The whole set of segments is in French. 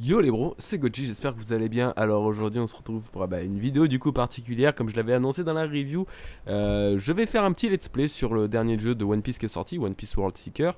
Yo les bros, c'est Goji, j'espère que vous allez bien. Alors aujourd'hui on se retrouve pour bah, une vidéo du coup particulière comme je l'avais annoncé dans la review. Euh, je vais faire un petit let's play sur le dernier jeu de One Piece qui est sorti, One Piece World Seeker.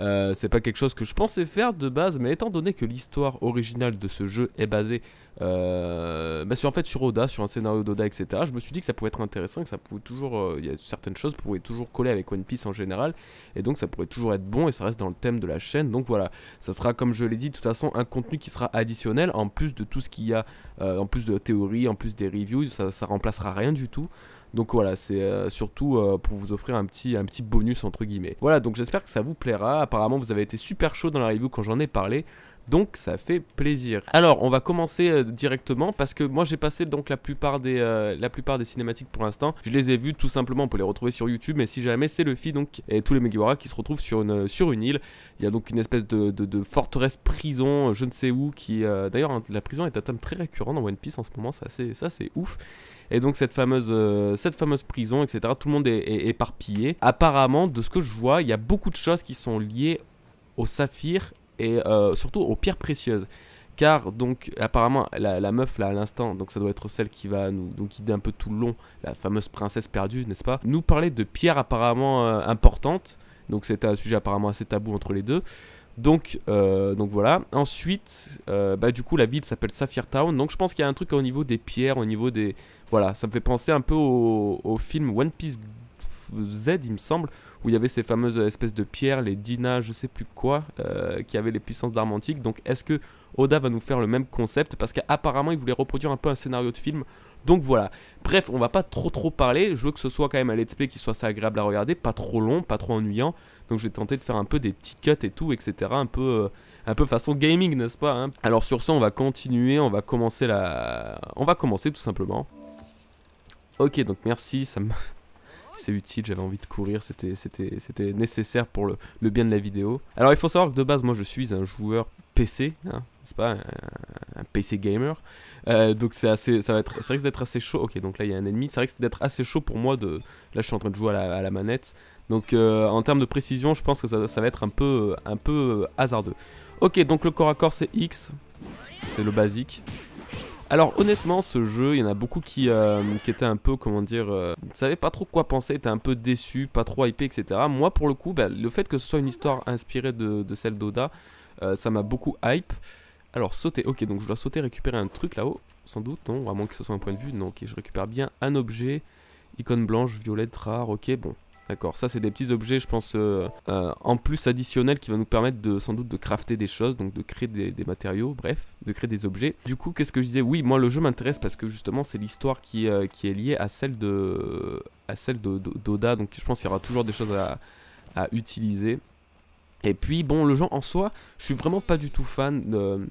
Euh, c'est pas quelque chose que je pensais faire de base, mais étant donné que l'histoire originale de ce jeu est basée euh, bah, sur, en fait, sur Oda, sur un scénario d'Oda, etc., je me suis dit que ça pouvait être intéressant, que ça pouvait toujours, euh, y a certaines choses pourraient toujours coller avec One Piece en général, et donc ça pourrait toujours être bon, et ça reste dans le thème de la chaîne, donc voilà, ça sera, comme je l'ai dit, de toute façon, un contenu qui sera additionnel, en plus de tout ce qu'il y a, en plus de théorie, en plus des reviews, ça, ça remplacera rien du tout. Donc voilà, c'est euh, surtout euh, pour vous offrir un petit, bonus entre guillemets. Voilà, donc j'espère que ça vous plaira. Apparemment, vous avez été super chaud dans la review quand j'en ai parlé. Donc ça fait plaisir. Alors on va commencer euh, directement parce que moi j'ai passé donc la plupart des cinématiques pour l'instant. Je les ai vues tout simplement, on peut les retrouver sur YouTube. Mais si jamais c'est Luffy donc et tous les Megiwara qui se retrouvent sur une île. Il y a donc une espèce de, forteresse prison, je ne sais où, qui d'ailleurs hein, la prison est un thème très récurrent dans One Piece en ce moment. Ça c'est ouf. Et donc cette fameuse, euh, cette fameuse prison, etc. Tout le monde est, éparpillé. Apparemment, de ce que je vois, il y a beaucoup de choses qui sont liées au saphir et euh, surtout aux pierres précieuses. Car donc apparemment la, meuf là à l'instant, donc ça doit être celle qui va nous guider un peu tout le long, la fameuse princesse perdue, n'est-ce pas Nous parlait de pierres apparemment euh, importantes. Donc c'était un sujet apparemment assez tabou entre les deux. Donc, donc voilà. Ensuite, bah, du coup, la ville s'appelle Sapphire Town. Donc je pense qu'il y a un truc au niveau des pierres, au niveau des, voilà, ça me fait penser un peu au, film One Piece Z, il me semble, où il y avait ces fameuses espèces de pierres, les Dina, je sais plus quoi, euh, qui avaient les puissances d'armes. Donc est-ce que Oda va nous faire le même concept? Parce qu'apparemment il voulait reproduire un peu un scénario de film. Donc voilà. Bref, on va pas trop trop parler. Je veux que ce soit quand même un let's play qui soit assez agréable à regarder, pas trop long, pas trop ennuyant. Donc je vais tenter de faire un peu des petits cuts et tout, etc. Un peu, euh, un peu façon gaming, n'est-ce pas hein? Alors sur ça, on va continuer. On va commencer la, on va commencer tout simplement. Ok, donc merci, ça me... c'est utile, j'avais envie de courir, c'était nécessaire pour le, bien de la vidéo. Alors il faut savoir que de base, moi je suis un joueur PC, hein, c'est pas un, PC gamer. Euh, donc assez, ça va être, risque d'être assez chaud. Ok, donc là il y a un ennemi, ça risque d'être assez chaud pour moi de. Là je suis en train de jouer à la, manette. Donc euh, en termes de précision, je pense que ça, va être un peu, un peu hasardeux. Ok, donc le corps à corps c'est X, c'est le basique. Alors honnêtement ce jeu, il y en a beaucoup qui, euh, qui étaient un peu, comment dire, euh, ne savaient pas trop quoi penser, étaient un peu déçus, pas trop hypés, etc. Moi pour le coup, bah, le fait que ce soit une histoire inspirée de, celle d'Oda, euh, ça m'a beaucoup hype. Alors sauter, ok donc je dois sauter récupérer un truc là-haut, sans doute, non, à moins que ce soit un point de vue, non, ok je récupère bien un objet, icône blanche, violette, rare, ok bon, D'accord, ça c'est des petits objets, je pense, euh, euh, en plus additionnels qui va nous permettre de, sans doute de crafter des choses, donc de créer des, matériaux, bref, de créer des objets. Du coup, qu'est-ce que je disais? Oui, moi le jeu m'intéresse parce que justement c'est l'histoire qui, euh, qui est liée à celle de à celle d'Oda, donc je pense qu'il y aura toujours des choses à, utiliser. Et puis bon, le jeu en soi, je suis vraiment pas du tout fan de...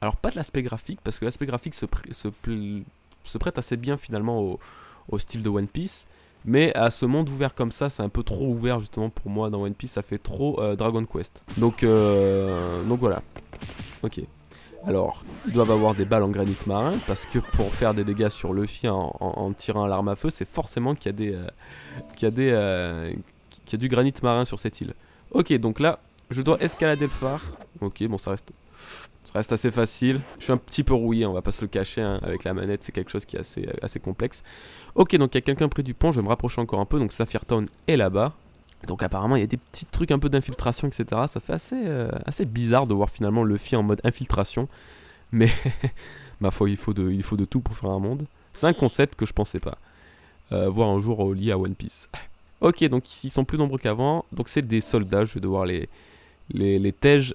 Alors pas de l'aspect graphique, parce que l'aspect graphique se, se, prête assez bien finalement au, au style de One Piece. Mais à ce monde ouvert comme ça, c'est un peu trop ouvert justement pour moi dans One Piece, ça fait trop euh, Dragon Quest. Donc, euh, donc voilà. Ok. Alors, ils doivent avoir des balles en granit marin, parce que pour faire des dégâts sur Luffy en, en, tirant l'arme à feu, c'est forcément qu'il y a des, euh, qu'il y a des, qu'il y a du granit marin sur cette île. Ok, donc là, je dois escalader le phare. Ok, bon, ça reste reste assez facile. Je suis un petit peu rouillé, on va pas se le cacher. Hein. Avec la manette, c'est quelque chose qui est assez, euh, assez complexe. Ok, donc il y a quelqu'un près du pont. Je vais me rapprocher encore un peu. Donc Sapphire Town est là-bas. Donc apparemment, il y a des petits trucs un peu d'infiltration, etc. Ça fait assez, euh, assez bizarre de voir finalement Luffy en mode infiltration. Mais ma foi, il faut, de, il faut de tout pour faire un monde. C'est un concept que je pensais pas. Euh, voir un jour au lit à One Piece. ok, donc ils sont plus nombreux qu'avant. Donc c'est des soldats, je vais devoir les, les, les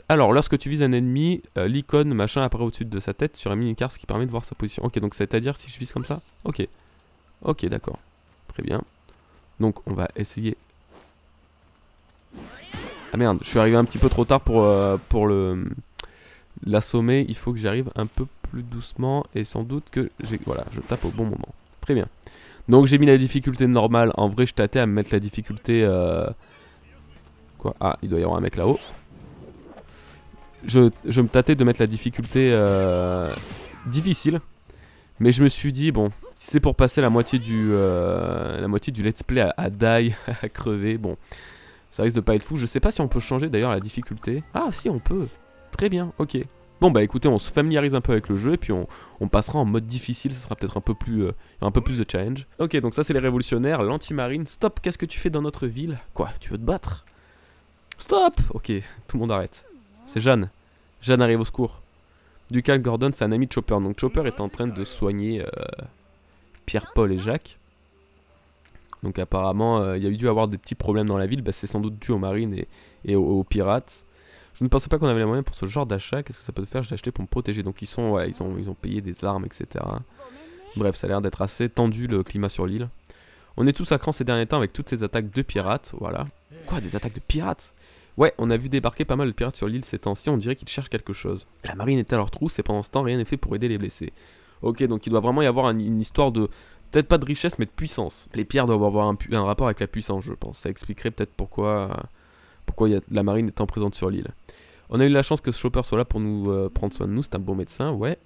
Alors, lorsque tu vises un ennemi, euh, l'icône machin apparaît au-dessus de sa tête sur un mini-carte, ce qui permet de voir sa position. Ok, donc c'est-à-dire si je vise comme ça Ok. Ok, d'accord. Très bien. Donc, on va essayer... Ah merde, je suis arrivé un petit peu trop tard pour, euh, pour le l'assommer. Il faut que j'arrive un peu plus doucement et sans doute que j'ai... Voilà, je tape au bon moment. Très bien. Donc j'ai mis la difficulté normale. En vrai, je tâtais à me mettre la difficulté... Euh, quoi? Ah, il doit y avoir un mec là-haut je, me tâtais de mettre la difficulté euh, difficile. Mais je me suis dit, bon, si c'est pour passer la moitié du, euh, la moitié du let's play à, die, à crever, bon, Ça risque de pas être fou. Je sais pas si on peut changer d'ailleurs la difficulté. Ah si on peut. Très bien, ok. Bon bah écoutez, on se familiarise un peu avec le jeu et puis on, passera en mode difficile, ce sera peut-être un peu plus euh, un peu plus de challenge. Ok, donc ça c'est les révolutionnaires, l'anti-marine. Stop, qu'est-ce que tu fais dans notre ville? Quoi, tu veux te battre? Stop Ok, tout le monde arrête. C'est Jeanne. Jeanne arrive au secours. Ducal Gordon, c'est un ami de Chopper. Donc Chopper est en train de soigner euh, Pierre, Paul et Jacques. Donc apparemment, euh, il y a eu dû avoir des petits problèmes dans la ville. Bah, c'est sans doute dû aux marines et, aux, pirates. Je ne pensais pas qu'on avait les moyens pour ce genre d'achat. Qu'est-ce que ça peut faire? J'ai acheté pour me protéger. Donc ils sont, ont payé des armes, etc. Bref, ça a l'air d'être assez tendu le climat sur l'île. On est tous à cran ces derniers temps avec toutes ces attaques de pirates. Voilà. Quoi, des attaques de pirates? Ouais, on a vu débarquer pas mal de pirates sur l'île ces temps-ci, on dirait qu'ils cherchent quelque chose. La marine est à leur trousse et pendant ce temps, rien n'est fait pour aider les blessés. Ok, donc il doit vraiment y avoir une histoire de... Peut-être pas de richesse, mais de puissance. Les pierres doivent avoir un, rapport avec la puissance, je pense. Ça expliquerait peut-être pourquoi, pourquoi la marine étant présente sur l'île. On a eu la chance que ce chopper soit là pour nous euh, prendre soin de nous, c'est un bon médecin, ouais.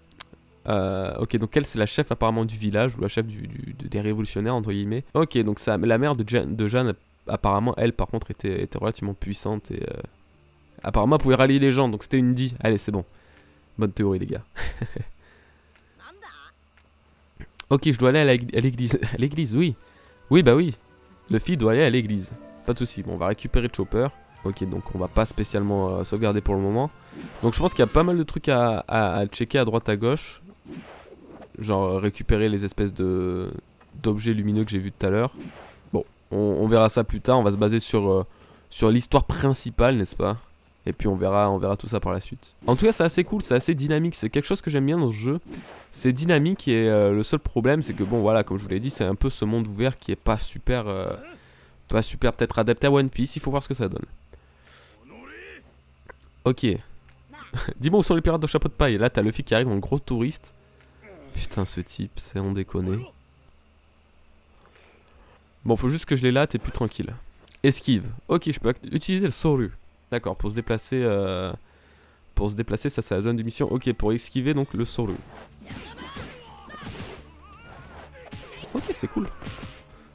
Euh, ok, donc elle, c'est la chef apparemment du village, ou la chef des révolutionnaires, entre guillemets. Ok, donc ça, la mère de, de Jeanne apparemment, elle, par contre, était, relativement puissante et. Euh, apparemment, elle pouvait rallier les gens, donc c'était une die. Allez, c'est bon. Bonne théorie, les gars. ok, je dois aller à l'église. À l'église, oui. Oui, bah oui. Le fils doit aller à l'église. Pas de soucis. Bon, on va récupérer Chopper. Ok, donc on va pas spécialement euh, sauvegarder pour le moment. Donc je pense qu'il y a pas mal de trucs à, à, checker à droite à gauche. Genre récupérer les espèces de d'objets lumineux que j'ai vu tout à l'heure. On, verra ça plus tard. On va se baser sur, euh, sur l'histoire principale, n'est-ce pas? Et puis on verra, on verra tout ça par la suite. En tout cas, c'est assez cool, c'est assez dynamique. C'est quelque chose que j'aime bien dans ce jeu. C'est dynamique et euh, le seul problème, c'est que bon, voilà, comme je vous l'ai dit, c'est un peu ce monde ouvert qui est pas super, euh, pas super peut-être adapté à One Piece. Il faut voir ce que ça donne. Ok. Dis-moi où sont les pirates de chapeau de paille. Là, t'as Luffy qui arrive en gros touriste. Putain, ce type, c'est on déconne. Bon, faut juste que je les latte et puis tranquille. Esquive. Ok, je peux utiliser le Soru. D'accord, pour se déplacer... Euh, pour se déplacer, ça c'est la zone d'émission. Ok, pour esquiver donc le Soru. Ok, c'est cool.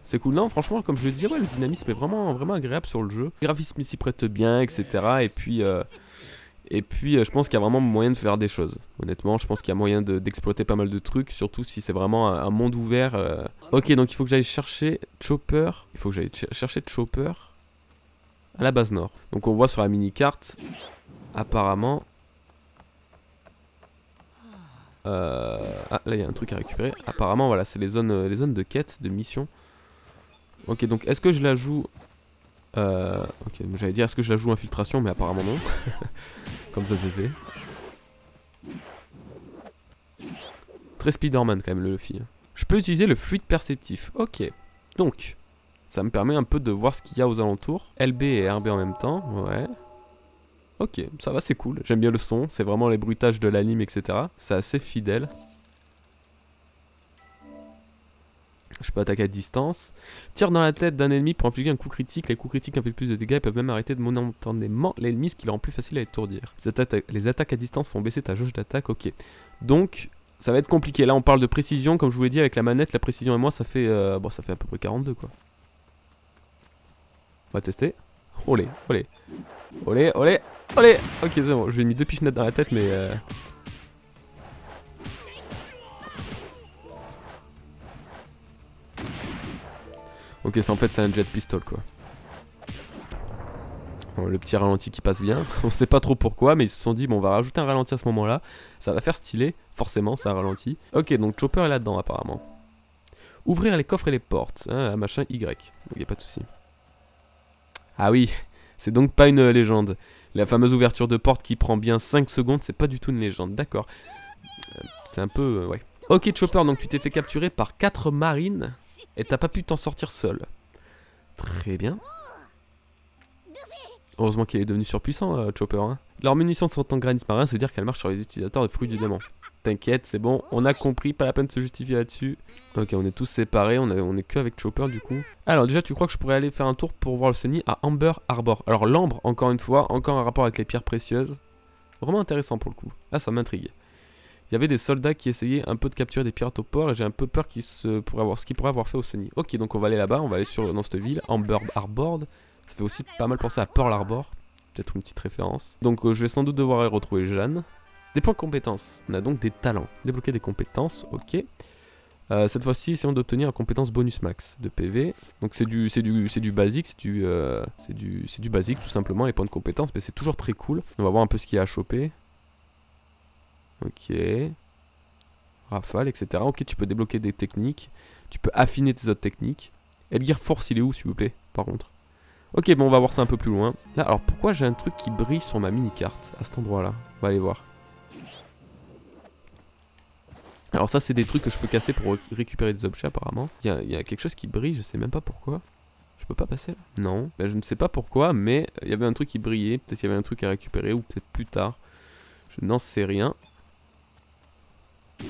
C'est cool. Non, franchement, comme je le disais, le dynamisme est vraiment, vraiment agréable sur le jeu. Le graphisme s'y prête bien, etc. Et puis... Euh, et puis, euh, je pense qu'il y a vraiment moyen de faire des choses. Honnêtement, je pense qu'il y a moyen d'exploiter pas mal de trucs, surtout si c'est vraiment un, monde ouvert. Euh. Ok, donc il faut que j'aille chercher Chopper. Il faut que j'aille chercher Chopper à la base nord. Donc on voit sur la mini-carte, apparemment... Euh, ah, là il y a un truc à récupérer. Apparemment, voilà, c'est les zones, les zones de quête, de mission. Ok, donc est-ce que je la joue euh, ok, j'allais dire est-ce que je la joue infiltration, mais apparemment non. Comme ça c'est fait. Très Spiderman quand même le Luffy. Je peux utiliser le fluide perceptif. Ok. Donc, ça me permet un peu de voir ce qu'il y a aux alentours. LB et RB en même temps, ouais. Ok, ça va, c'est cool. J'aime bien le son, c'est vraiment les bruitages de l'anime, etc. C'est assez fidèle. Je peux attaquer à distance. Tire dans la tête d'un ennemi pour infliger un coup critique. Les coups critiques infligent plus de dégâts et peuvent même arrêter de momentanément l'ennemi, ce qui le rend plus facile à étourdir. Les attaques, à distance font baisser ta jauge d'attaque. Ok. Donc, ça va être compliqué. Là, on parle de précision. Comme je vous l'ai dit, avec la manette, la précision et moi, ça fait, euh, bon, ça fait à peu près 42, quoi. On va tester. Olé, olé. Olé, olé, olé. Ok, c'est bon. Je lui ai mis deux pichenettes dans la tête, mais... Euh, Ok, c'est en fait c'est un jet pistol quoi. le petit ralenti qui passe bien. on sait pas trop pourquoi, mais ils se sont dit bon on va rajouter un ralenti à ce moment-là. Ça va faire stylé, forcément ça ralenti. Ok, donc Chopper est là-dedans apparemment. Ouvrir les coffres et les portes. Hein, machin Y. Donc y a pas de souci. Ah oui, c'est donc pas une légende. La fameuse ouverture de porte qui prend bien 5 secondes, c'est pas du tout une légende. D'accord. Euh, c'est un peu... Euh, ouais. Ok Chopper, donc tu t'es fait capturer par 4 marines et t'as pas pu t'en sortir seul. Très bien. Heureusement qu'il est devenu surpuissant, euh, Chopper. Hein. Leurs munitions sont en granit marin, ça veut dire qu'elles marchent sur les utilisateurs de fruits du démon. T'inquiète, c'est bon, on a compris, pas la peine de se justifier là-dessus. Ok, on est tous séparés, on, est que avec Chopper du coup. Alors déjà, tu crois que je pourrais aller faire un tour pour voir le Sony à Amber Harbor? Alors l'ambre, encore une fois, encore un rapport avec les pierres précieuses. Vraiment intéressant pour le coup. Ah, ça m'intrigue il y avait des soldats qui essayaient un peu de capturer des pirates au port et j'ai un peu peur qu'ils pourraient avoir, ce qu'ils pourraient avoir fait au Sony. Ok, donc on va aller là-bas, on va aller sur, dans cette ville, Amber Harbor. Ça fait aussi pas mal penser à Pearl Harbor. Peut-être une petite référence. Donc euh, je vais sans doute devoir y retrouver Jeanne. Des points de compétences. On a donc des talents. Débloquer des compétences, ok. Euh, cette fois-ci, essayons d'obtenir la compétence bonus max de PV. Donc c'est du, du, basique, c'est du, euh, du, du basique tout simplement, les points de compétences, mais c'est toujours très cool. On va voir un peu ce qu'il y a à choper. Ok. Rafale, etc. Ok, tu peux débloquer des techniques. Tu peux affiner tes autres techniques. Elgir Force, il est où, s'il vous plaît, par contre? Ok, bon, on va voir ça un peu plus loin. Là, alors pourquoi j'ai un truc qui brille sur ma mini-carte à cet endroit-là? On va aller voir. Alors ça, c'est des trucs que je peux casser pour récupérer des objets, apparemment. Il y, a, quelque chose qui brille, je sais même pas pourquoi. Je peux pas passer là? Non. Ben, je ne sais pas pourquoi, mais il y avait un truc qui brillait. Peut-être qu'il y avait un truc à récupérer, ou peut-être plus tard. Je n'en sais rien.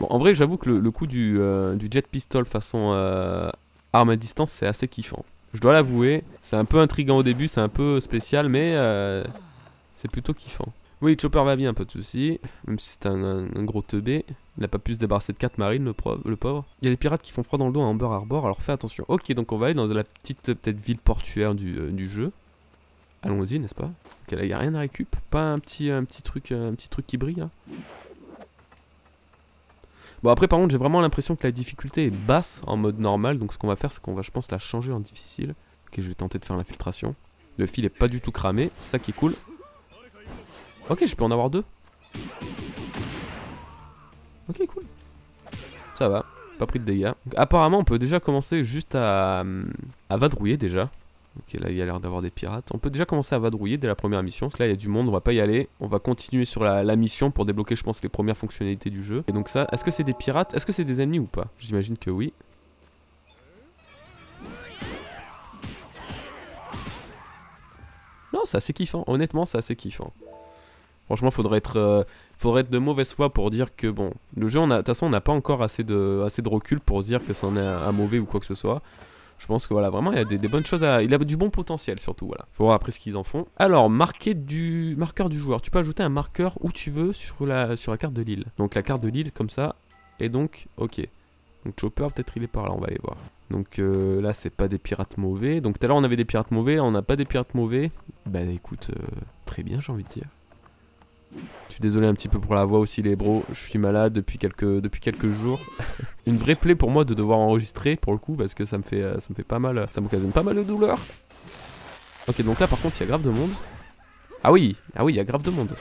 bon, en vrai, j'avoue que le, coup du, euh, du, jet pistol façon euh, arme à distance, c'est assez kiffant. Je dois l'avouer, c'est un peu intriguant au début, c'est un peu spécial, mais euh, c'est plutôt kiffant. Oui, Chopper va bien, pas de soucis, même si c'est un, gros teubé. Il n'a pas pu se débarrasser de 4 marines, le, pauvre. Il y a des pirates qui font froid dans le dos à Amber Harbor, alors fais attention. Ok, donc on va aller dans la petite peut-être ville portuaire du jeu. Allons-y, n'est-ce pas? Ok, là, il a rien à récup. Pas un petit, un petit truc, un petit truc qui brille, là? Bon, après, par contre, j'ai vraiment l'impression que la difficulté est basse en mode normal. Donc, ce qu'on va faire, c'est qu'on va, je pense, la changer en difficile. Ok, je vais tenter de faire l'infiltration. Le fil est pas du tout cramé. Ça qui est cool. Ok, je peux en avoir deux. Ok, cool. Ça va. Pas pris de dégâts. apparemment, on peut déjà commencer juste à, à vadrouiller déjà. Ok, là il y a l'air d'avoir des pirates. On peut déjà commencer à vadrouiller dès la première mission. Parce que là il y a du monde, on va pas y aller. On va continuer sur la, mission pour débloquer, je pense, les premières fonctionnalités du jeu. Et donc ça, est-ce que c'est des pirates? Est-ce que c'est des ennemis ou pas? J'imagine que oui. Non, c'est assez kiffant. Honnêtement, c'est assez kiffant. Franchement, faudrait être, euh, de mauvaise foi pour dire que bon, le jeu, de toute façon, on n'a pas encore assez de, assez recul pour dire que c'en est un mauvais ou quoi que ce soit. Je pense que voilà, vraiment, il y a des, bonnes choses à. Il a du bon potentiel surtout, voilà. Faut voir après ce qu'ils en font. Alors, marquer du marqueur du joueur. Tu peux ajouter un marqueur où tu veux sur la, sur la carte de l'île. Donc la carte de l'île, comme ça. Et donc, ok. Donc Chopper, peut-être il est par là, on va aller voir. Donc euh, là, c'est pas des pirates mauvais. Donc tout à l'heure, on avait des pirates mauvais, on n'a pas des pirates mauvais. Bah écoute, euh, très bien, j'ai envie de dire. Je suis désolé un petit peu pour la voix aussi les bros, je suis malade depuis quelques, depuis quelques jours. Une vraie plaie pour moi de devoir enregistrer pour le coup parce que ça me fait, euh, ça me fait pas mal, ça m'occasionne pas mal de douleur. Ok donc là par contre il y a grave de monde. Ah oui, ah oui il y a grave de monde.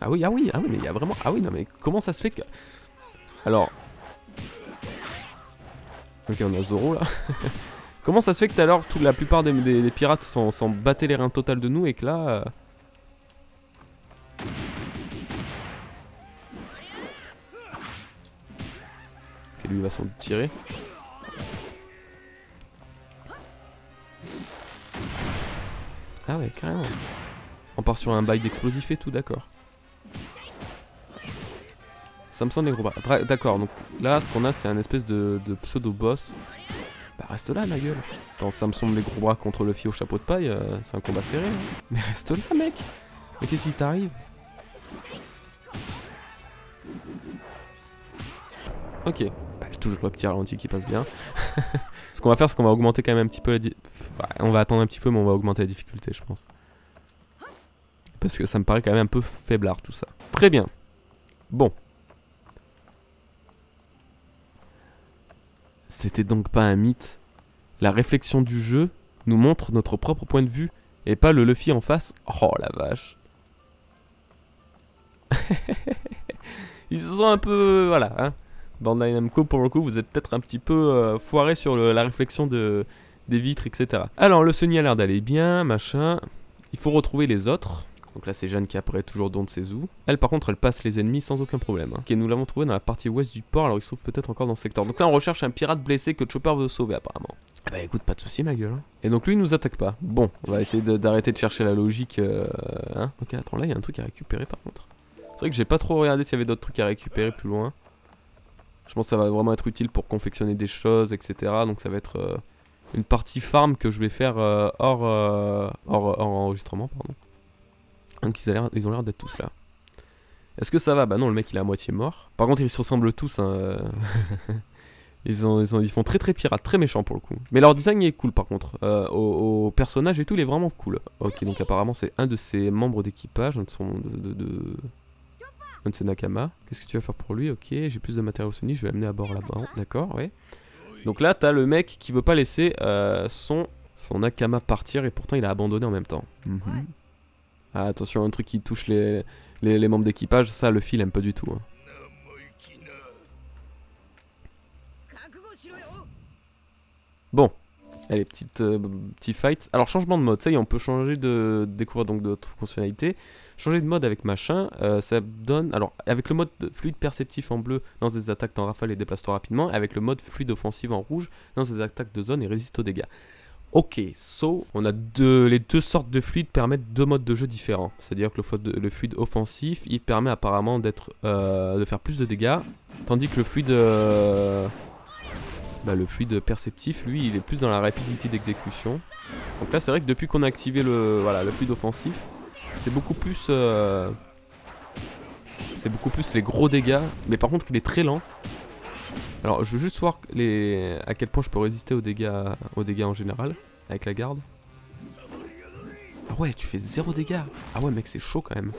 Ah oui, ah oui, ah oui, mais il y a vraiment... Ah oui, non mais comment ça se fait que... Alors... Ok, on a Zoro là. Comment ça se fait que tout à l'heure, la plupart des, pirates s'en battaient les reins total de nous et que là... Euh, ok, lui il va s'en tirer. Ah ouais, carrément. On part sur un bail d'explosif et tout, d'accord. Ça me semble des gros. D'accord, donc là, ce qu'on a, c'est un espèce de pseudo-boss. Reste là ma gueule. Attends, Samson les gros bras contre Luffy au chapeau de paille, euh, c'est un combat serré. Hein. Mais reste là mec Mais qu'est-ce qui t'arrive? Ok. Bah, toujours le petit ralenti qui passe bien. Ce qu'on va faire, c'est qu'on va augmenter quand même un petit peu la... on va attendre un petit peu, mais on va augmenter la difficulté, je pense. Parce que ça me paraît quand même un peu faiblard tout ça. Très bien. Bon. C'était donc pas un mythe. La réflexion du jeu nous montre notre propre point de vue et pas le Luffy en face. Oh la vache. Ils se sont un peu... Voilà. Hein. Bandai Namco, pour le coup, vous êtes peut-être un petit peu euh, foiré sur la réflexion de, des vitres, etc. Alors, le Sony a l'air d'aller bien, machin. Il faut retrouver les autres. Donc là, c'est Jeanne qui apparaît toujours dans ses ou. Elle, par contre, elle passe les ennemis sans aucun problème. Hein. Ok, nous l'avons trouvé dans la partie ouest du port, alors il se trouve peut-être encore dans ce secteur. Donc là, on recherche un pirate blessé que Chopper veut sauver, apparemment. Ah bah écoute, pas de soucis, ma gueule. Hein. Et donc lui, il nous attaque pas. Bon, on va essayer d'arrêter de, chercher la logique. Euh, hein. Ok, attends, là, il y a un truc à récupérer, par contre. C'est vrai que j'ai pas trop regardé s'il y avait d'autres trucs à récupérer plus loin. Je pense que ça va vraiment être utile pour confectionner des choses, etc. Donc ça va être euh, une partie farm que je vais faire euh, hors, hors, hors enregistrement, pardon. Donc ils, ils ont l'air d'être tous là. Est-ce que ça va? Bah non, le mec il est à moitié mort. Par contre, ils se ressemblent tous. Hein. ils, ont, ils, font très très pirate, très méchant pour le coup. Mais leur design est cool par contre. Euh, au, personnage et tout, il est vraiment cool. Ok, donc apparemment c'est un de ses membres d'équipage, un de son. De, de, Un de ses Nakama. Qu'est-ce que tu vas faire pour lui? Ok, j'ai plus de matériel Sony, je vais l'amener à bord là-bas. D'accord, ouais. Donc là, t'as le mec qui veut pas laisser euh, son, son Nakama partir et pourtant il a abandonné en même temps. Mhm. Ah, attention, un truc qui touche les, les, membres d'équipage, ça le fil aime pas du tout. Hein. Bon, allez, petite, euh, petit fight. Alors, changement de mode, ça y est, on peut changer de découvrir donc d'autres fonctionnalités. Changer de mode avec machin, euh, ça donne. Alors, avec le mode fluide perceptif en bleu, lance des attaques en rafale et déplace-toi rapidement. Avec le mode fluide offensive en rouge, lance des attaques de zone et résiste aux dégâts. Ok, so, on a deux, les deux sortes de fluides permettent deux modes de jeu différents. C'est-à-dire que le, fluide offensif, il permet apparemment d'être, euh, de faire plus de dégâts, tandis que le fluide, euh, bah, le fluide perceptif, lui, il est plus dans la rapidité d'exécution. Donc là, c'est vrai que depuis qu'on a activé le, voilà, le fluide offensif, c'est beaucoup plus, euh, c'est beaucoup plus les gros dégâts, mais par contre, il est très lent. Alors, je veux juste voir les... à quel point je peux résister aux dégâts, aux dégâts en général, avec la garde. Ah ouais, tu fais zéro dégâts Ah ouais, mec, c'est chaud quand même.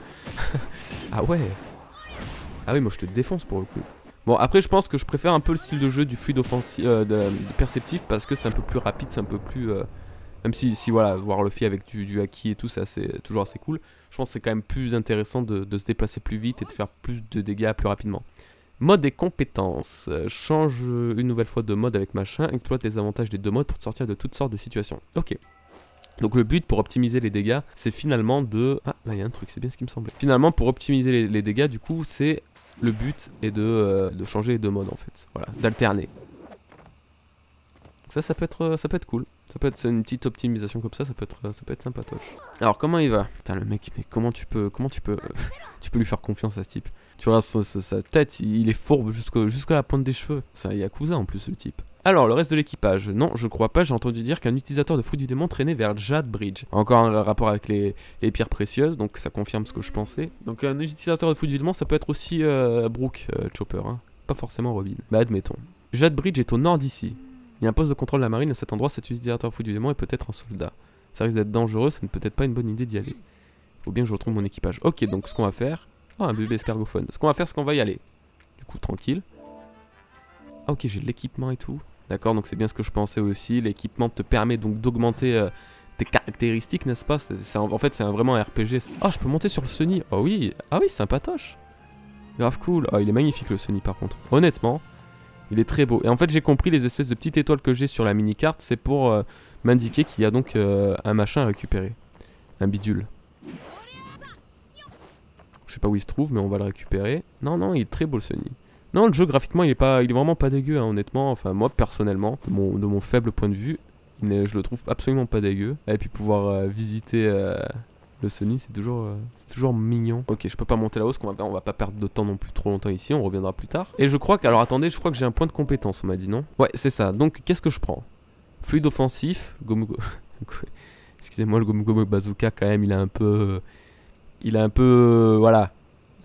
ah ouais Ah oui, moi je te défonce pour le coup. Bon, après, je pense que je préfère un peu le style de jeu du fluide offensif, euh, perceptif, parce que c'est un peu plus rapide, c'est un peu plus... Euh, même si, si, voilà, voir le fait avec du, du haki et tout, c'est toujours assez cool. Je pense que c'est quand même plus intéressant de se déplacer plus vite et de faire plus de dégâts plus rapidement. Mode et compétences. Euh, change une nouvelle fois de mode avec machin. Exploite les avantages des deux modes pour te sortir de toutes sortes de situations. Ok. Donc le but pour optimiser les dégâts, c'est finalement de... Ah, là il y a un truc, c'est bien ce qui me semblait. Finalement, pour optimiser les, dégâts, du coup, c'est... Le but est de, euh, de changer les deux modes, en fait. Voilà, d'alterner. Ça, ça peut être, ça peut être cool. Ça peut être une petite optimisation comme ça, ça peut être, sympatoche. Alors comment il va? Putain le mec, mais comment tu peux, comment tu peux, tu peux lui faire confiance à ce type? Tu vois sa, tête, il est fourbe jusqu'à la pointe des cheveux. C'est un Yakuza en plus le type. Alors, le reste de l'équipage? Non, je crois pas, j'ai entendu dire qu'un utilisateur de foot du démon traînait vers Jade Bridge. Encore un rapport avec les, pierres précieuses, donc ça confirme ce que je pensais. Donc, un utilisateur de foot du démon, ça peut être aussi euh, Brooke euh, Chopper, hein. pas forcément Robin. Bah, admettons. Jade Bridge est au nord d'ici. Il y a un poste de contrôle de la marine à cet endroit, cet utilisateur fou du démon est peut-être un soldat. Ça risque d'être dangereux, ça n'est peut-être pas une bonne idée d'y aller. Faut bien que je retrouve mon équipage. Ok, donc ce qu'on va faire... Oh, un bébé escargophone. Ce qu'on va faire, c'est qu'on va y aller. Du coup, tranquille. Ah, ok, j'ai l'équipement et tout. D'accord, donc c'est bien ce que je pensais aussi. L'équipement te permet donc d'augmenter euh, tes caractéristiques, n'est-ce pas? En fait, c'est vraiment un RPG. Oh, je peux monter sur le Sony. Oh oui, ah oui, sympatoche. Grave cool. Oh, il est magnifique le Sony par contre. Honnêtement, il est très beau. Et en fait, j'ai compris les espèces de petites étoiles que j'ai sur la mini-carte, c'est pour euh, m'indiquer qu'il y a donc euh, un machin à récupérer. Un bidule. Je sais pas où il se trouve, mais on va le récupérer. Non, non, il est très beau le Sony. Non, le jeu graphiquement, il est pas, il est vraiment pas dégueu, hein, honnêtement. Enfin, moi personnellement, de mon, de mon faible point de vue, je le trouve absolument pas dégueu. Et puis pouvoir euh, visiter le Sony, c'est toujours, euh, toujours mignon. Ok, je peux pas monter là-haut, qu'on va, on va pas perdre de temps non plus trop longtemps ici, on reviendra plus tard. Et je crois que, alors attendez, je crois que j'ai un point de compétence, on m'a dit non? Ouais, c'est ça. Donc, qu'est-ce que je prends? Fluide offensif, Gomu... Excusez-moi, le Gomu Bazooka, quand même, il a un peu... Il a un peu... voilà,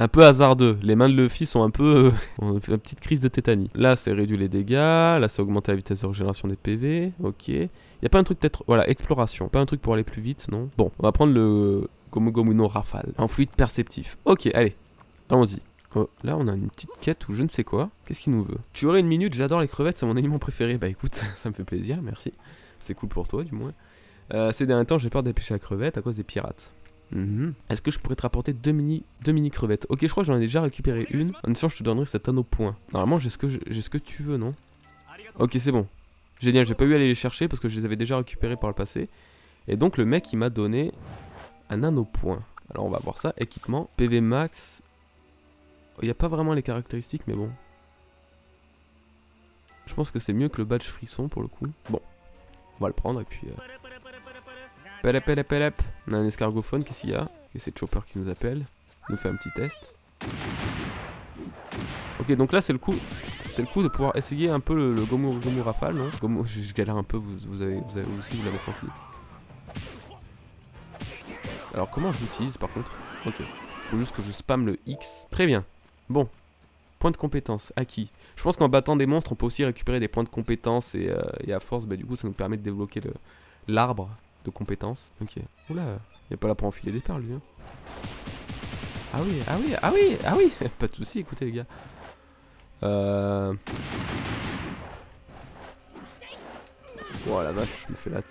un peu hasardeux. Les mains de Luffy sont un peu. une petite crise de tétanie. Là, c'est réduit les dégâts. Là, c'est augmenter la vitesse de régénération des PV. Ok. Y a pas un truc peut-être. Voilà, exploration. Pas un truc pour aller plus vite, non? Bon, on va prendre le Gomu Gomu no Rafale. En fluide perceptif. Ok, allez. Allons-y. Oh, là, on a une petite quête ou je ne sais quoi. Qu'est-ce qu'il nous veut? Tu aurais une minute, j'adore les crevettes, c'est mon aliment préféré. Bah écoute, ça me fait plaisir, merci. C'est cool pour toi, du moins. Euh, ces derniers temps, j'ai peur d'épicher la crevette à cause des pirates. Mhm. Est-ce que je pourrais te rapporter deux mini, deux mini crevettes? Ok, je crois que j'en ai déjà récupéré une. En échange, je te donnerai cet anneau point. Normalement, j'ai ce, que ce que tu veux, non? Ok, c'est bon. Génial, j'ai pas eu à aller les chercher parce que je les avais déjà récupérés par le passé. Et donc, le mec, il m'a donné un anneau point. Alors, on va voir ça. Équipement, PV max. Il n'y a pas vraiment les caractéristiques, mais bon. Je pense que c'est mieux que le badge frisson pour le coup. Bon, on va le prendre et puis... Euh, Pelep, pelep, pelep. On a un escargophone, qu'est-ce qu'il y a Et c'est Chopper qui nous appelle. Il nous fait un petit test. Ok, donc là c'est le coup. C'est le coup de pouvoir essayer un peu le, Gomu, Gomu Rafale, non je, galère un peu, vous, avez, vous aussi vous l'avez senti. Alors comment je l'utilise par contre Ok. Faut juste que je spam le X. Très bien. Bon. Point de compétence acquis. Je pense qu'en battant des monstres, on peut aussi récupérer des points de compétence et, euh, et à force, bah, du coup, ça nous permet de débloquer l'arbre de compétences. Ok. Oula, il est pas là pour enfiler des perles, lui. hein. Ah oui, ah oui, ah oui, ah oui Pas de soucis, écoutez, les gars. Euh... Oh la vache, je me fais la...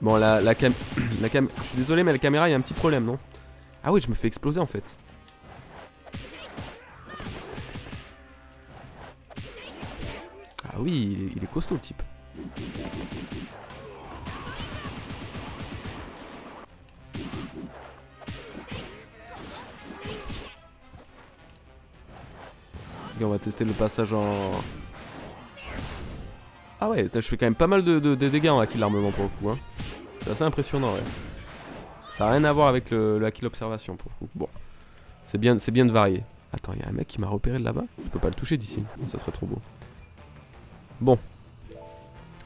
Bon, la, la cam... la cam... Je suis désolé, mais la caméra, il y a un petit problème, non? Ah oui, je me fais exploser, en fait. Ah oui, il est, il est costaud, le type. On va tester le passage en... Ah ouais, je fais quand même pas mal de, dégâts en Haki l'armement pour le coup. Hein. C'est assez impressionnant, ouais. Ça a rien à voir avec le, le l'observation pour le coup. Bon, c'est bien, bien de varier. Attends, il y a un mec qui m'a repéré de là-bas? Je peux pas le toucher d'ici, ça serait trop beau. Bon.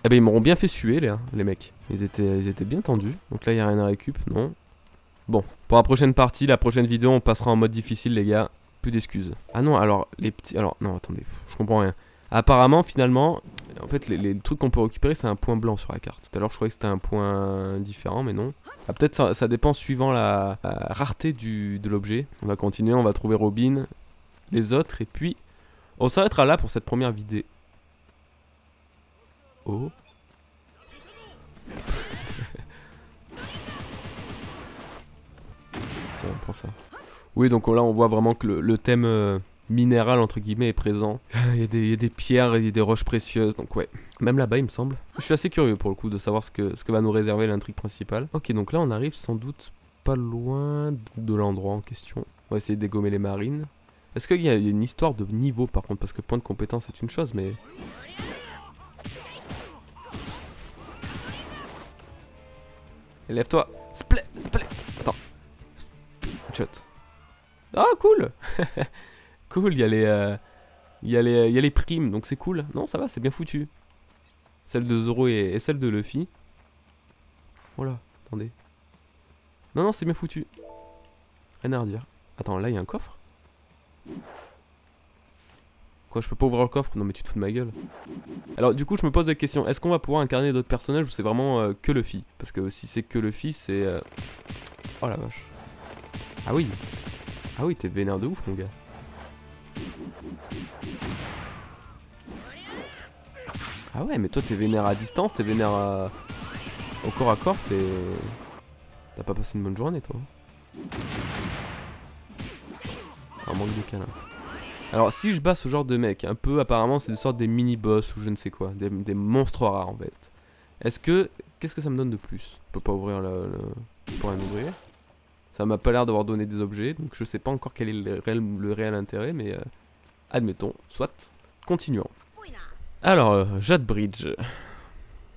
Eh ben ils m'auront bien fait suer les, les mecs. Ils étaient, bien tendus. Donc là il y a rien à récup, non. Bon, pour la prochaine partie, la prochaine vidéo, on passera en mode difficile les gars. Plus d'excuses. Ah non, alors les petits... Alors non, attendez, je comprends rien. Apparemment, finalement, en fait, les, trucs qu'on peut récupérer, c'est un point blanc sur la carte. Tout à l'heure, je croyais que c'était un point différent, mais non. Ah, peut-être ça, dépend suivant la, la rareté du, de l'objet. On va continuer, on va trouver Robin, les autres, et puis on s'arrêtera là pour cette première vidéo. Oh. Tiens, prends ça. Oui, donc là, on voit vraiment que le, le thème euh, minéral, entre guillemets, est présent. Il y, a des, il y a des pierres et des roches précieuses, donc ouais. Même là-bas, il me semble. Je suis assez curieux, pour le coup, de savoir ce que, ce que va nous réserver l'intrigue principale. Ok, donc là, on arrive sans doute pas loin de l'endroit en question. On va essayer de dégommer les marines. Est-ce qu'il y a une histoire de niveau, par contre? Parce que point de compétence, c'est une chose, mais... Lève-toi Split Split Attends. Shot. Oh, cool Cool, il y a les... euh, Il y, a les, il y les primes, donc c'est cool. Non, ça va, c'est bien foutu. Celle de Zoro et, celle de Luffy. Voilà, attendez. Non, non, c'est bien foutu. Rien à redire. Attends, là, il y a un coffre? Quoi, je peux pas ouvrir le coffre? Non, mais tu te fous de ma gueule. Alors, du coup, je me pose la question est-ce qu'on va pouvoir incarner d'autres personnages ou c'est vraiment euh, que Luffy Parce que si c'est que Luffy, c'est. euh, Oh la vache. Ah oui Ah oui, t'es vénère de ouf, mon gars. Ah ouais, mais toi, t'es vénère à distance, t'es vénère au corps à corps, t'es. T'as pas passé une bonne journée, toi Un manque de câlin. Alors, si je bats ce genre de mec, un peu, apparemment, c'est des sortes des mini-boss ou je ne sais quoi, des, monstres rares en fait. Est-ce que. Qu'est-ce que ça me donne de plus? Je peux pas ouvrir le. Ça m'a pas l'air d'avoir donné des objets, donc je sais pas encore quel est le réel, le réel intérêt, mais. euh, admettons, soit. Continuons. Alors, euh, Jade Bridge.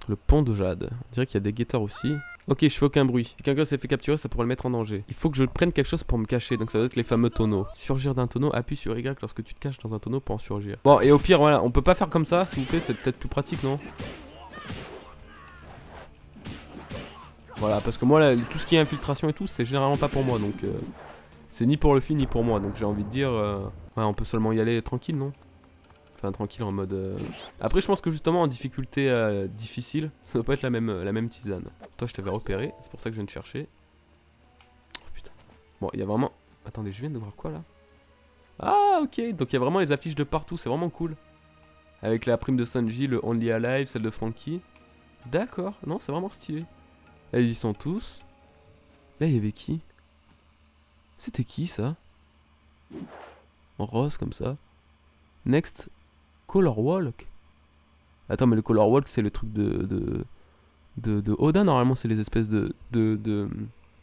Le pont de Jade. On dirait qu'il y a des guetteurs aussi. Ok, je fais aucun bruit. Si quelqu'un s'est fait capturer, ça pourrait le mettre en danger. Il faut que je prenne quelque chose pour me cacher, donc ça doit être les fameux tonneaux. Surgir d'un tonneau, appuie sur Y lorsque tu te caches dans un tonneau pour en surgir. Bon, et au pire, voilà, on peut pas faire comme ça, s'il vous plaît, c'est peut-être plus pratique, non? Voilà, parce que moi, là, tout ce qui est infiltration et tout, c'est généralement pas pour moi, donc... euh, c'est ni pour le film, ni pour moi, donc j'ai envie de dire... euh, ouais, on peut seulement y aller tranquille, non? Enfin, tranquille en mode... euh, Après, je pense que justement, en difficulté euh, difficile, ça doit pas être la même, la même tisane. Toi, je t'avais repéré, c'est pour ça que je viens de chercher. Oh putain. Bon, il y a vraiment... Attendez, je viens de voir quoi, là? Ah, ok, donc il y a vraiment les affiches de partout, c'est vraiment cool. Avec la prime de Sanji, le Only Alive, celle de Frankie. D'accord, non, c'est vraiment stylé. Là, ils y sont tous. Là, il y avait qui? C'était qui, ça? En rose, comme ça. Next, Color Walk. Attends, mais le Color Walk, c'est le truc de, de, de, Oda. Normalement, c'est les espèces de, de, de-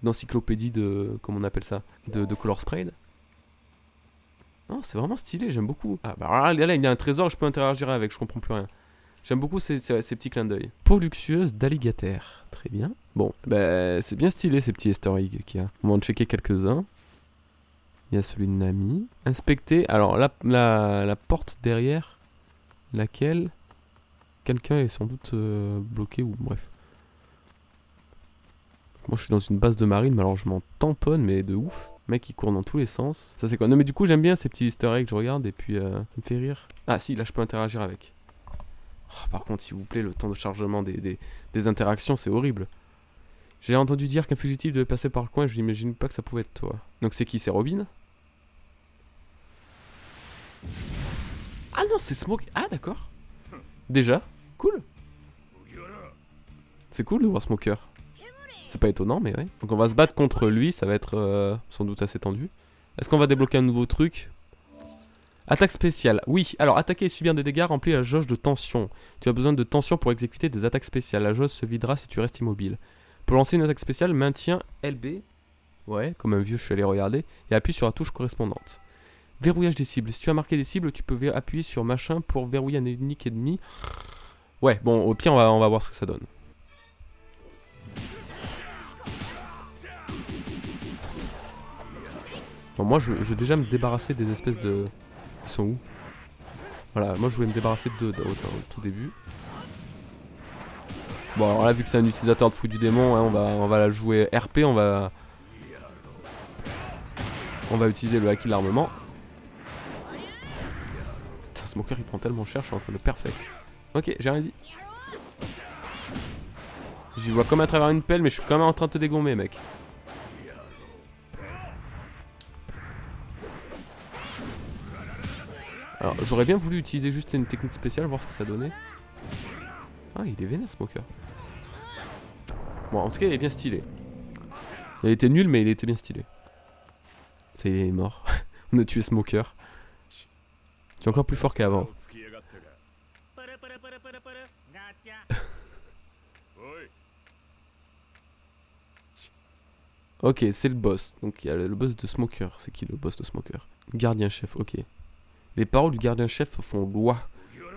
d'encyclopédie de, comment on appelle ça, de, Color Sprayed. Non, c'est vraiment stylé, j'aime beaucoup. Ah, bah là, il y a un trésor, je peux interagir avec, je comprends plus rien. J'aime beaucoup ces, ces- ces petits clins d'œil. Peau luxueuse d'alligator. Très bien. Bon, bah, c'est bien stylé ces petits easter eggs qu'il y a. On va en checker quelques-uns. Il y a celui de Nami. Inspecter. Alors, la, la, la porte derrière laquelle quelqu'un est sans doute euh, bloqué ou bref. Moi je suis dans une base de marine, mais alors je m'en tamponne, mais de ouf. Mec, il court dans tous les sens. Ça, c'est quoi? Non, mais du coup, j'aime bien ces petits easter eggs, je regarde, et puis euh, ça me fait rire. Ah, si, là, je peux interagir avec. Oh, par contre, s'il vous plaît, le temps de chargement des, des, interactions, c'est horrible. J'ai entendu dire qu'un fugitif devait passer par le coin, je n'imagine pas que ça pouvait être toi. Donc, c'est qui? C'est Robin? Ah non, c'est Smoke. Ah, d'accord. Déjà Cool. C'est cool de voir Smoker. C'est pas étonnant, mais ouais. Donc on va se battre contre lui, ça va être euh, sans doute assez tendu. Est-ce qu'on va débloquer un nouveau truc? Attaque spéciale. Oui, alors attaquer et subir des dégâts remplit la jauge de tension. Tu as besoin de tension pour exécuter des attaques spéciales. La jauge se videra si tu restes immobile. Pour lancer une attaque spéciale, maintiens LB. Ouais, comme un vieux, je suis allé regarder. Et appuie sur la touche correspondante. Verrouillage des cibles. Si tu as marqué des cibles, tu peux appuyer sur machin pour verrouiller un unique ennemi. Ouais, bon, au pire, on va, on va voir ce que ça donne. Bon, moi, je, je, vais déjà me débarrasser des espèces de... Ils sont où Voilà, moi, je voulais me débarrasser de deux au, tout début. Bon, alors là, vu que c'est un utilisateur de fou du démon, hein, on, va, on va la jouer RP, on va... On va utiliser le haki l'armement. Smoker, il prend tellement cher, je suis en train de perfect. Ok, j'ai rien dit. J'y vois comme à travers une pelle, mais je suis quand même en train de te dégommer, mec. Alors, j'aurais bien voulu utiliser juste une technique spéciale, voir ce que ça donnait. Ah, il est vénère, Smoker. Bon, en tout cas, il est bien stylé. Il était nul, mais il était bien stylé. Ça, il est mort. On a tué Smoker. Tu es encore plus fort qu'avant. ok, c'est le boss. Donc il y a le boss de Smoker. C'est qui le boss de Smoker? Gardien chef, ok. Les paroles du gardien chef font loi.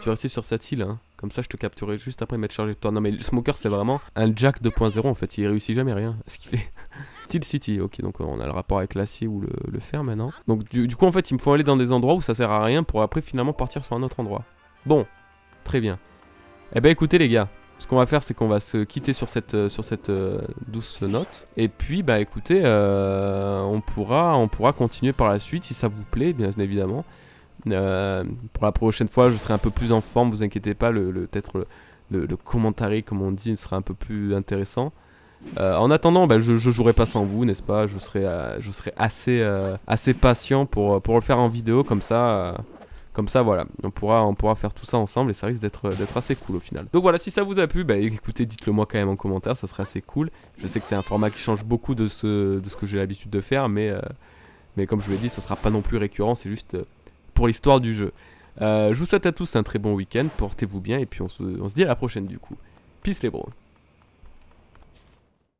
Tu restes sur cette île, hein. Comme ça, je te capturerai juste après m'être chargé de toi. Non, mais le Smoker, c'est vraiment un Jack 2.0 en fait. Il réussit jamais rien. Ce qu'il fait. Steel City, ok. Donc, on a le rapport avec l'acier ou le, fer maintenant. Donc, du, coup, en fait, il me faut aller dans des endroits où ça sert à rien pour après finalement partir sur un autre endroit. Bon, très bien. Eh ben, écoutez, les gars. Ce qu'on va faire, c'est qu'on va se quitter sur cette, euh, sur cette euh, douce note. Et puis, bah écoutez, euh, on, pourra, on pourra continuer par la suite si ça vous plaît, bien évidemment. Euh, pour la prochaine fois, je serai un peu plus en forme, vous inquiétez pas, le, peut-être le, le, commentaire, comme on dit, sera un peu plus intéressant. Euh, en attendant, bah, je, je jouerai pas sans vous, n'est-ce pas? Je serai, euh, je serai assez, assez patient pour, pour le faire en vidéo, comme ça, comme ça, voilà, on pourra, on pourra faire tout ça ensemble et ça risque d'être, d'être assez cool au final. Donc voilà, si ça vous a plu, bah écoutez, dites-le moi quand même en commentaire, ça serait assez cool. Je sais que c'est un format qui change beaucoup de ce, de ce que j'ai l'habitude de faire, mais, mais comme je vous l'ai dit, ça sera pas non plus récurrent, c'est juste pour l'histoire du jeu. Euh, je vous souhaite à tous un très bon week-end, portez-vous bien et puis on se, on dit à la prochaine du coup. Peace les bros.